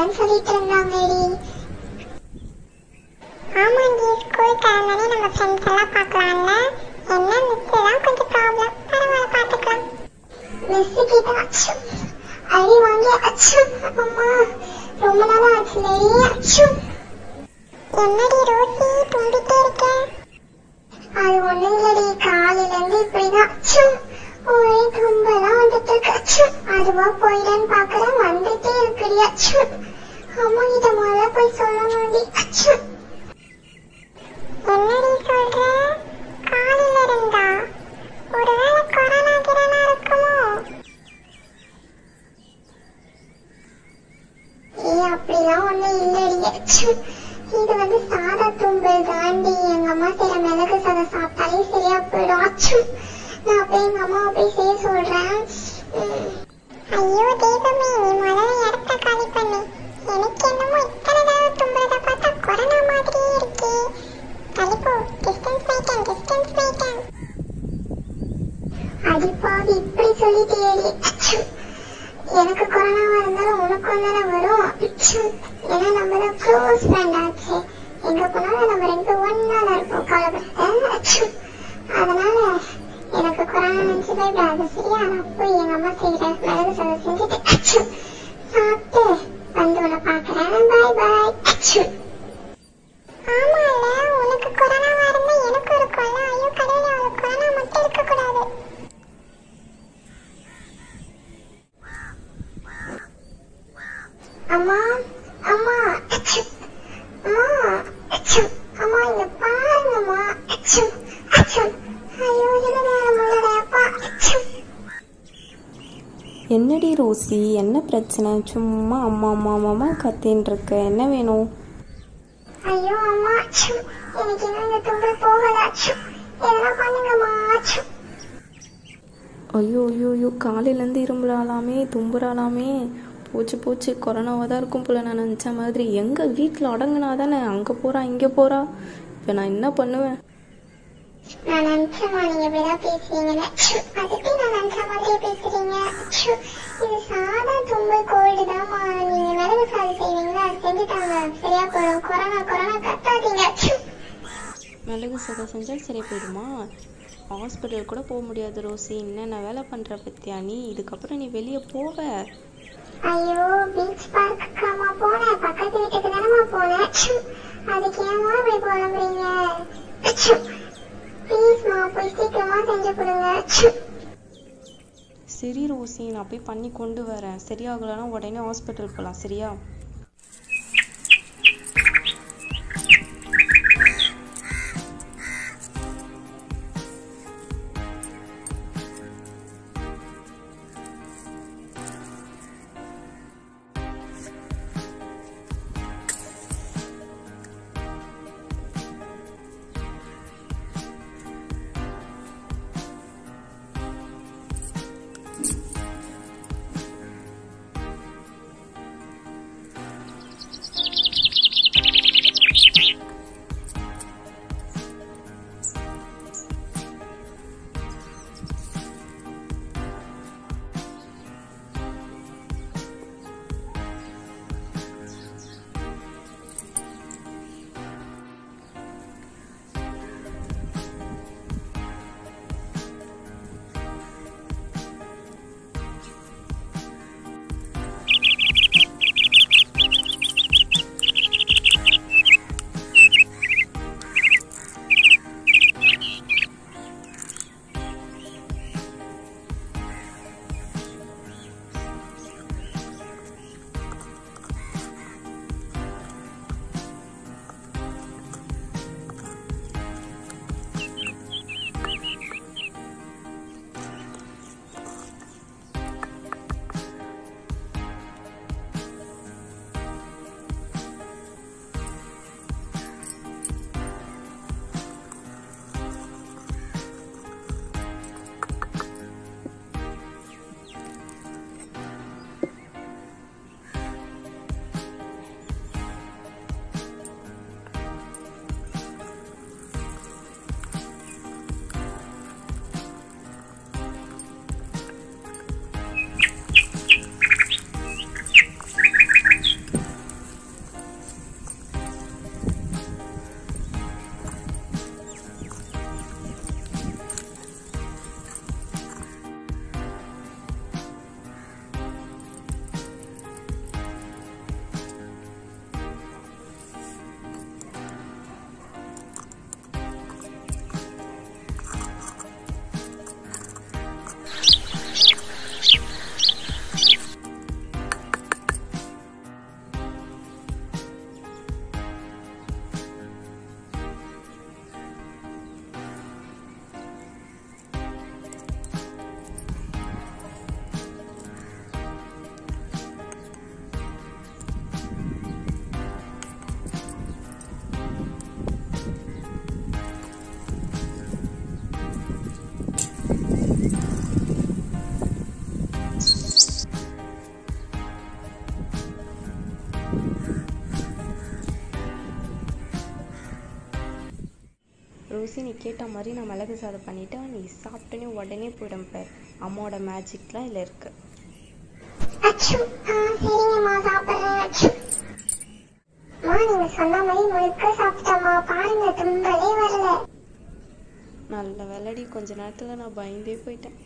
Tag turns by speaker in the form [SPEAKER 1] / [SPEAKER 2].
[SPEAKER 1] போறேன்னு சொல்லிட்டு இருந்தாங்கடி ஆமாண்டி ஸ்கூல் கிளம்பனே நம்ம ஃப்ரெண்ட்ஸ் எல்லாம் பார்க்கலாம்ல? என்ன மிஸ் தான் கொஞ்சம் ப்ராப்ளம் பரவாயில்ல பார்த்துக்கலாம். மிஸ் கிட்ட அச்சு அடி வாங்கி அச்சு அம்மா. ரொம்ப நாள் நிறைய அச்சு. என்னடி ரோசி தூண்டிட்டே இருக்க? அது ஒண்ணும் இல்லடி காலையில இருந்து இப்படிதான் அச்சு. ஒரே தும்பெல்லாம் வந்துட்டு இருக்கு அச்சு. அதுவா போயிடன்னு பாக்குறேன் வந்துட்டே இருக்குடி அச்சு. அம்மாகிட்ட முதல்ல போய் சொல்லணும்டி. அச்சு. என்னடி சொல்ற? காலையில இருந்தா? ஒருவேளை கொரோனா கிரணா இருக்குமோ? ஏ அப்படிலாம் ஒண்ணும் இல்லடி. இது வந்து சாதா தும்பல் தாண்டி எங்க அம்மா செய்யற மிளகு சாதம் சாப்பிட்டாலே சரியா போயிடும். அச்சு. நான் போய் எங்க அம்மாவை போய் செய்ய சொல்றேன். ஐயோ தெய்வமே நீ முதல்ல இப்படி சொல்லிட்டேடி அச்சு எனக்கு கொரோனாவா இருந்தாலும் உனக்கு தானே வரும். ஏன்னா நம்ம தான் க்ளோஸ் ஃப்ரெண்ட் ஆச்சு எங்க போனாலும் நம்ம ரெண்டு ஒன்னா தான் இருப்போம். கவலைப்படாத. அதனால எனக்கு கொரோனா நினைச்சு பயப்படாது. சரியா? நான் போய் எங்க அம்மா செய்யற மிளகு சாதம் செஞ்சுட்டு சாப்பிட்டு வந்து உன்னை பாக்குறேன் பாய் பாய் அச்சு ஆமால உனக்கு கொரோனாவா இருந்தா எனக்கு இருக்கும்ல ஐயோ கடவுளே உனக்கு கொரோனா மட்டும் இருக்க கூடாது அம்மா அம்மா. அம்மா அம்மா இங்க பாருங்கம்மா. ஐயோ
[SPEAKER 2] என்னடி ரோசி என்ன பிரச்சனை? சும்மா அம்மா அம்மா அம்மா கத்தின்னு இருக்க என்ன வேணும்?
[SPEAKER 1] ஐயோ அம்மா. எனக்கு இந்த தும்பல் போகல. எதனா பண்ணுங்கம்மா.
[SPEAKER 2] ஐயோ ஐயோ ஐயோ. காலையிலேருந்து இரும்புறாளாமே தும்புறாளாமே போச்சு போச்சு கொரோனாவாக தான் இருக்கும் போல நான் நினச்ச மாதிரி. எங்கே வீட்டில் அடங்குனா தானே அங்கே போகிறா இங்கே போகிறா இப்போ நான் என்ன பண்ணுவேன்?
[SPEAKER 1] நான் நினைச்சமா நீங்க இப்படிதான் பேசுறீங்கன்னு. அச்சு அதுக்கு நான் நினைச்ச மாதிரியே பேசுறீங்க. அச்சு இது சாதா தும்பல் கோல்டு தான்மா நீங்க மிளகு செய்வீங்களா? செஞ்சுட்டாங்க. சரியா போயிடும். கொரோனா கொரோனா கத்தாதீங்க. அச்சு
[SPEAKER 2] மிளகு சதம் செஞ்சால் சரி போயிடுமா? ஹாஸ்பிட்டல் கூட போக முடியாது ரோசி. என்னென்ன வேலை பண்ணுற பத்தியா நீ? இதுக்கப்புறம் நீ வெளியே போவ.
[SPEAKER 1] ஐயோ பீச் பார்க்குக்காமா போனேன். பக்கத்து வீட்டுக்கு தானம்மா போனேன். அதுக்கு ஏமா இப்படி புலம்புறீங்க? ப்ளீஸ்மா போய் சீக்கிரமா செஞ்சு கொடுங்க.
[SPEAKER 2] சரி ரோசி நான் போய் பண்ணி கொண்டு வரேன். சரியாகலைன்னா உடனே ஹாஸ்பிட்டல் போகலாம் சரியா? ரோசி நீ கேட்ட மாதிரி நான் மிளகு சாதம் பண்ணிட்டேன். நீ சாப்பிட்டோன்னே உடனே போயிடும் பார். அம்மாவோட மேஜிக்லாம் இதில் இருக்கு.
[SPEAKER 1] அச்சு. ஆ சரிங்கம்மா சாப்பிட்றேன். அச்சு. அம்மா நீங்க சொன்ன மாதிரி முழுக்க சாப்பிட்டம்மா. பாருங்க தும்பலே வரல.
[SPEAKER 2] நல்ல வேலைடி. கொஞ்ச நேரத்தில் நான் பயந்தே போயிட்டேன்.